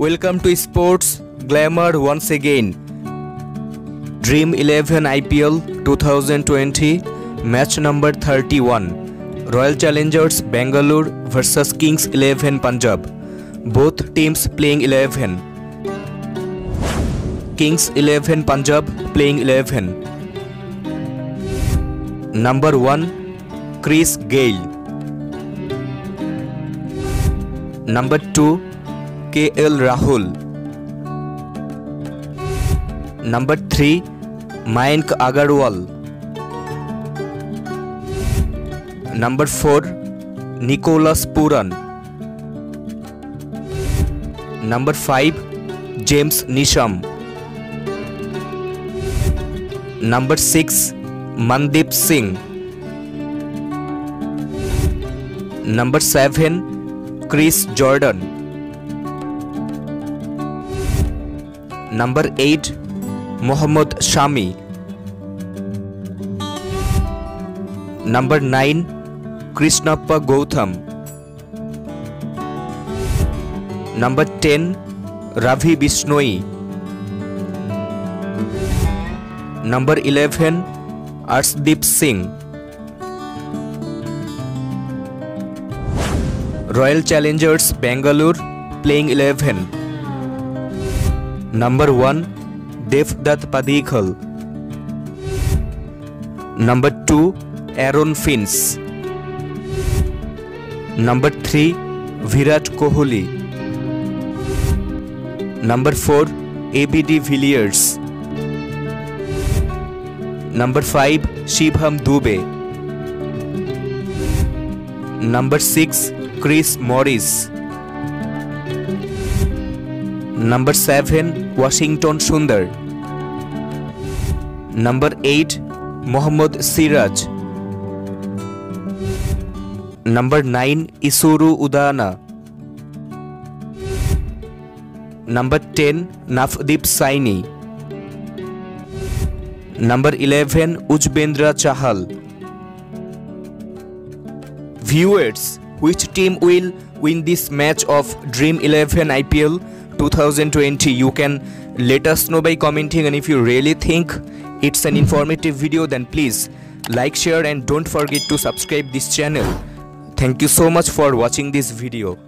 Welcome to sports glamour once again Dream Eleven IPL two thousand twenty match number thirty one Royal Challengers Bengaluru versus Kings Eleven Punjab both teams playing eleven Kings Eleven Punjab playing eleven number one Chris Gayle number two K L Rahul. Number three, Mayank Agarwal. Number four, Nicholas Pooran. Number five, James Neesham. Number six, Mandeep Singh. Number seven, Chris Jordan. Number eight Mohammed Shami number nine Krishnappa Gowtham number ten Ravi Bishnoi number eleven Arshdeep Singh Royal Challengers Bengaluru playing eleven 11. Number 1 Devdutt Padikkal. Number 2 Aaron Finch. Number 3 Virat Kohli. Number 4 ABD Villiers. Number 5 Shibham Dube. Number 6 Chris Morris. Number 7 Washington Sundar. Number 8 Mohammad Siraj. Number 9 Isuru Udana. Number 10 Navdeep Saini. Number 11 Ujbendra Chahal. Viewers, which team will win this match of Dream 11 IPL 2020? You can let us know by commenting and if you really think it's an informative video then please like, share and don't forget to subscribe this channel. Thank you so much for watching this video.